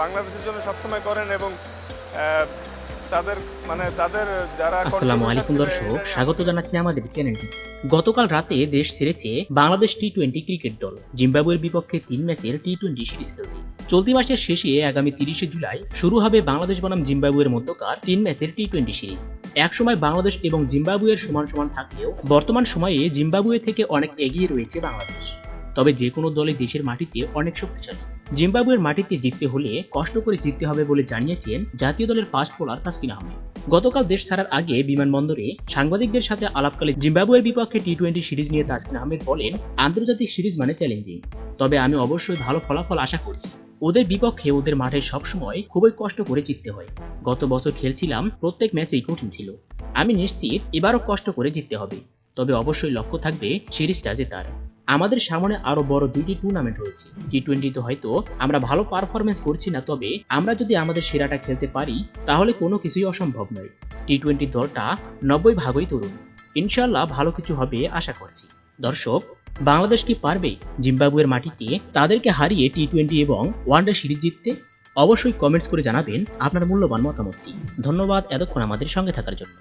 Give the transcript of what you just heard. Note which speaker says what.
Speaker 1: বাংলাদেশের জন্য সবসময় করেন এবং তাদের মানে তাদের যারা
Speaker 2: আসসালামু আলাইকুম দর্শক স্বাগত জানাচ্ছি আমাদের চ্যানেলটি গতকাল রাতে দেশ ছেড়েছে বাংলাদেশ টি টোয়েন্টি ক্রিকেট দল। জিম্বাবুয়ের বিপক্ষে তিন ম্যাচের টি টোয়েন্টি সিরিজ খেলতে চলতি মাসের শেষে আগামী তিরিশে জুলাই শুরু হবে বাংলাদেশ বনাম জিম্বাবুয়ের মধ্যকার তিন ম্যাচের টি টোয়েন্টি সিরিজ একসময় বাংলাদেশ এবং জিম্বাবুয়ের সমান সমান থাকলেও বর্তমান সময়ে জিম্বাবুয়ে থেকে অনেক এগিয়ে রয়েছে বাংলাদেশ। তবে যে কোনো দলে দেশের মাটিতে অনেক শক্তিশালী। জিম্বাবুয়ের মাটিতে জিততে হলে কষ্ট করে জিততে হবে বলে জানিয়েছেন জাতীয় দলের ফাস্ট বোলার তাসকিন আহমেদ। গতকাল দেশ ছাড়ার আগে বিমানবন্দরে সাংবাদিকদের সাথে আলাপকালে জিম্বাবুয়ের বিপক্ষে টি টোয়েন্টি সিরিজ নিয়ে তাসকিন আহমেদ বলেন, আন্তর্জাতিক সিরিজ মানে চ্যালেঞ্জিং। তবে আমি অবশ্যই ভালো ফলাফল আশা করছি। ওদের বিপক্ষে ওদের মাঠে সবসময় খুবই কষ্ট করে জিততে হয়। গত বছর খেলছিলাম, প্রত্যেক ম্যাচেই কঠিন ছিল। আমি নিশ্চিত এবারও কষ্ট করে জিততে হবে। তবে অবশ্যই লক্ষ্য থাকবে সিরিজটা জেতার আমাদের সামনে আরও বড় দুইটি টুর্নামেন্ট রয়েছে টি টোয়েন্টিতে হয়তো আমরা ভালো পারফরমেন্স করছি না, তবে আমরা যদি আমাদের সেরাটা খেলতে পারি, তাহলে কোনো কিছুই অসম্ভব নয়। টি টোয়েন্টি দলটা নব্বই ভাগই তরুণ। ইনশাল্লাহ ভালো কিছু হবে আশা করছি। দর্শক, বাংলাদেশ কি পারবে জিম্বাবুয়ের মাটিতে তাদেরকে হারিয়ে টি টোয়েন্টি এবং ওয়ানডে সিরিজ জিততে? অবশ্যই কমেন্টস করে জানাবেন আপনার মূল্যবান মতামতটি। ধন্যবাদ এতক্ষণ আমাদের সঙ্গে থাকার জন্য।